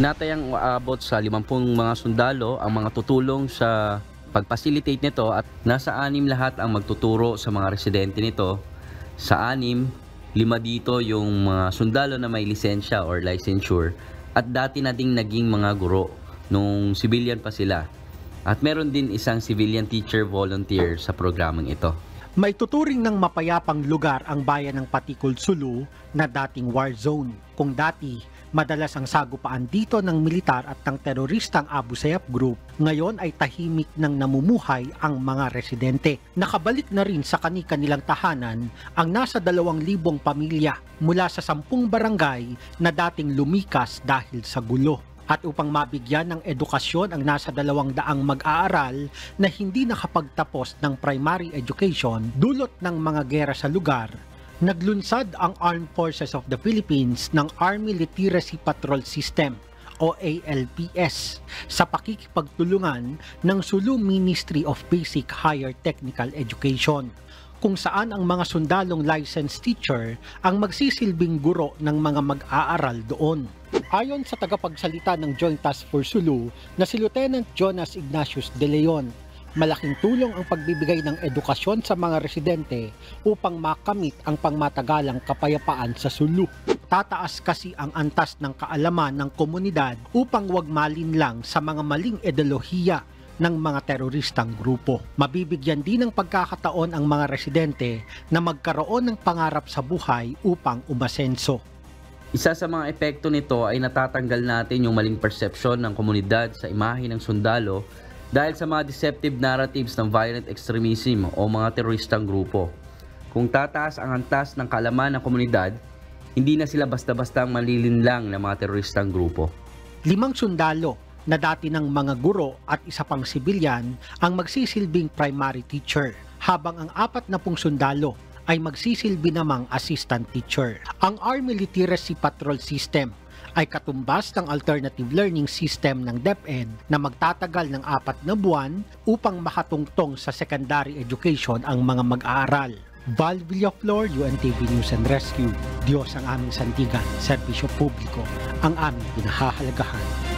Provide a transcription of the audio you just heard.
Natayang aabot sa 50 mga sundalo ang mga tutulong sa pag-facilitate nito at nasa anim lahat ang magtuturo sa mga residente nito. Sa anim, lima dito yung mga sundalo na may lisensya or licensure at dati na ding naging mga guro nung civilian pa sila. At meron din isang civilian teacher volunteer sa programang ito. May tuturing ng mapayapang lugar ang bayan ng Patikul Sulu na dating war zone. Kung dati, madalas ang sagupaan dito ng militar at ng teroristang Abu Sayyaf Group, ngayon ay tahimik ng namumuhay ang mga residente. Nakabalik na rin sa kani-kanilang tahanan ang nasa dalawang libong pamilya mula sa sampung barangay na dating lumikas dahil sa gulo at upang mabigyan ng edukasyon ang nasa dalawang daang mag-aaral na hindi nakapagtapos ng primary education dulot ng mga gera sa lugar, naglunsad ang Armed Forces of the Philippines ng Army Literacy Patrol System o ALPS sa pakikipagtulungan ng Sulu Ministry of Basic Higher Technical Education kung saan ang mga sundalong licensed teacher ang magsisilbing guro ng mga mag-aaral doon. Ayon sa tagapagsalita ng Joint Task Force Sulu na si Lieutenant Jonas Ignatius De Leon, malaking tulong ang pagbibigay ng edukasyon sa mga residente upang makamit ang pangmatagalang kapayapaan sa Sulu. Tataas kasi ang antas ng kaalaman ng komunidad upang wag malinlang sa mga maling ideolohiya ng mga teroristang grupo. Mabibigyan din ng pagkakataon ang mga residente na magkaroon ng pangarap sa buhay upang umasenso. Isa sa mga epekto nito ay natatanggal natin yung maling persepsyon ng komunidad sa imahe ng sundalo dahil sa mga deceptive narratives ng violent extremism o mga teroristang grupo. Kung tataas ang antas ng kalaman ng komunidad, hindi na sila basta-bastang malilinlang ng mga teroristang grupo. Limang sundalo na dati ng mga guro at isa pang sibilyan ang magsisilbing primary teacher, habang ang apat na pong sundalo ay magsisilbi namang assistant teacher. Ang Army Literacy Patrol System ay katumbas ng alternative learning system ng DepEd na magtatagal ng apat na buwan upang makatungtong sa secondary education ang mga mag-aaral. Val Villaflor, UNTV News and Rescue. Diyos ang aming sandigan, serbisyo publiko, ang aming pinahahalagahan.